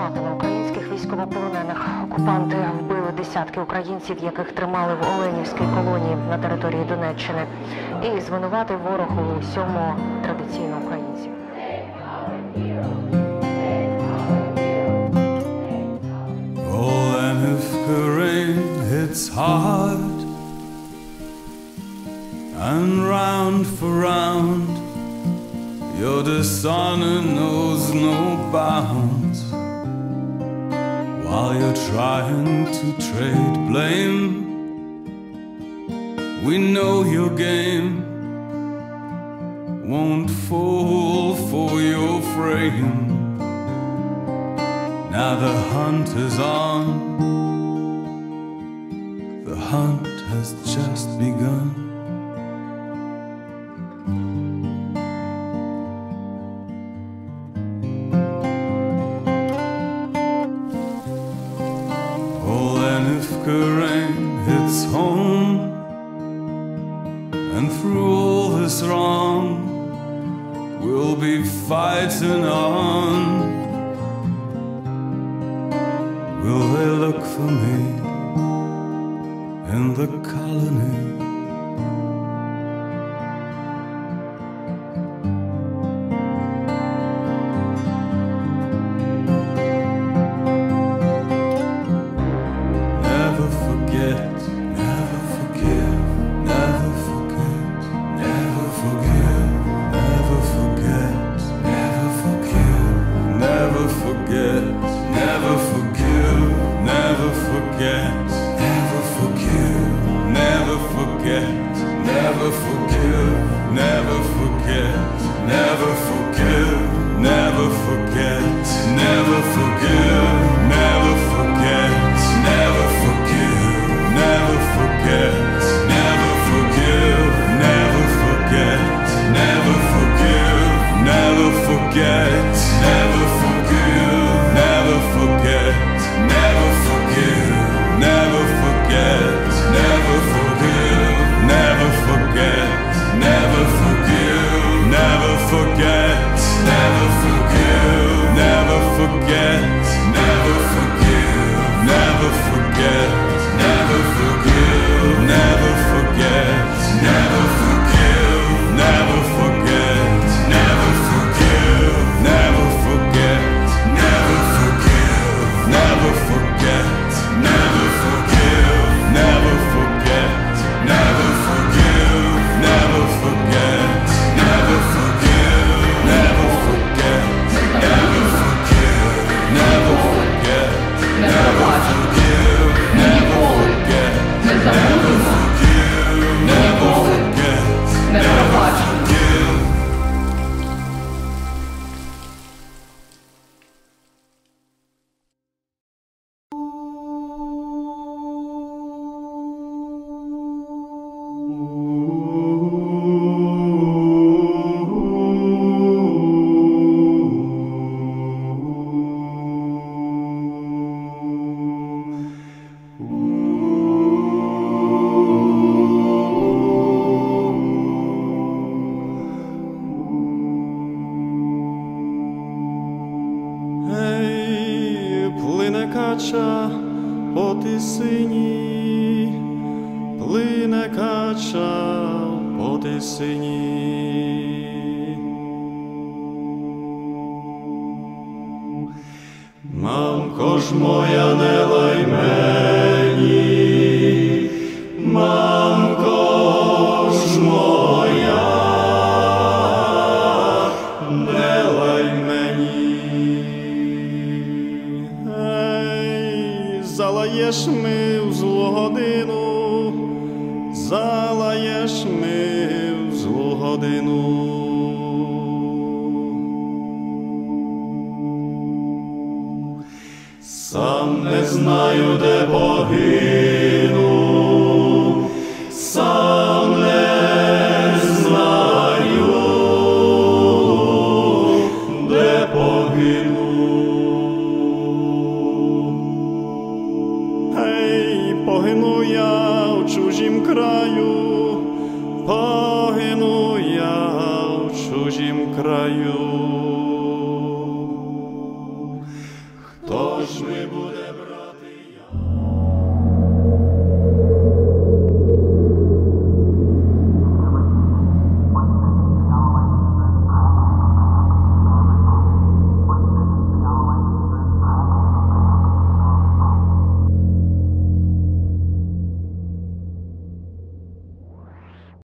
сотнями українських військовополонених. Окупанти вбили десятки українців, яких тримали в Оленівській колонії на території Донеччини. І звинуватив ворог у усьому традиційно українців. The hard and round for round, your dishonor knows no bounds. While you're trying to trade blame, we know your game won't fall for your frame. Now the hunt is on. The hunt has just begun. And through all this wrong, we'll be fighting on. Will they look for me in the colony? Forgive, never forget, never forgive, never forget, never forgive, never по тисині, плине кача по тисині. Мамко ж моя не лай залаєш ми в злу годину, залаєш ми в злу годину. Сам не знаю, де погину, погину я в чужім краю, погину я в чужім краю. Хто ж ми буде?